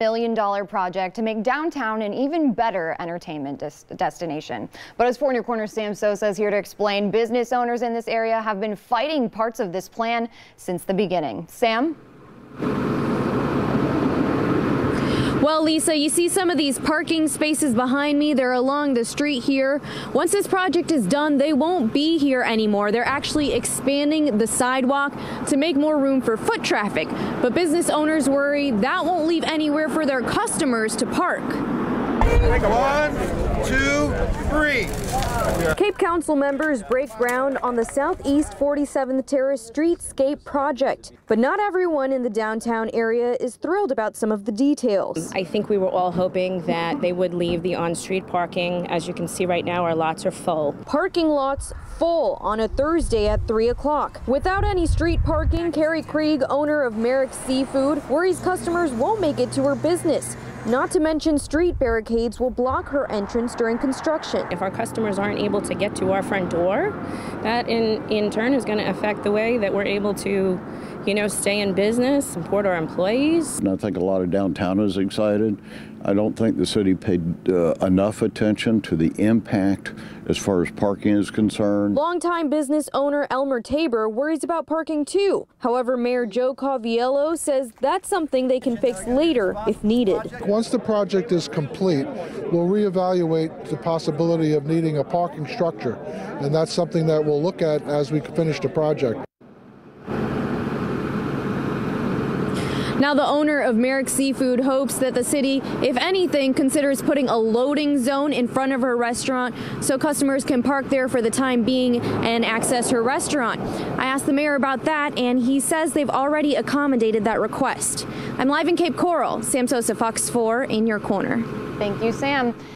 million dollar project to make downtown an even better entertainment des destination. But as 4 in Your Corner Sam Sosa is here to explain, business owners in this area have been fighting parts of this plan since the beginning. Sam? Well, Lisa, you see some of these parking spaces behind me. They're along the street here. Once this project is done, they won't be here anymore. They're actually expanding the sidewalk to make more room for foot traffic. But business owners worry that won't leave anywhere for their customers to park. One, two, three. Cape Council members break ground on the Southeast 47th Terrace Streetscape project. But not everyone in the downtown area is thrilled about some of the details. I think we were all hoping that they would leave the on-street parking. As you can see right now, our lots are full. Parking lots full on a Thursday at 3 o'clock. Without any street parking, Carrie Krieg, owner of Merrick Seafood, worries customers won't make it to her business. Not to mention street barricades will block her entrance during construction. If our customers aren't able to get to our front door, that in, in turn is going to affect the way that we're able to, you know, stay in business, support our employees. And I think a lot of downtown is excited. I don't think the city paid uh, enough attention to the impact as far as parking is concerned. Longtime business owner Elmer Tabor worries about parking too. However, Mayor Joe Coviello says that's something they can fix later if needed. Once the project is complete, we'll reevaluate the possibility of needing a parking structure, and that's something that we'll look at as we finish the project. Now, the owner of Merrick Seafood hopes that the city, if anything, considers putting a loading zone in front of her restaurant so customers can park there for the time being and access her restaurant. I asked the mayor about that, and he says they've already accommodated that request. I'm live in Cape Coral. Sam Sosa, Fox 4, in your corner. Thank you, Sam.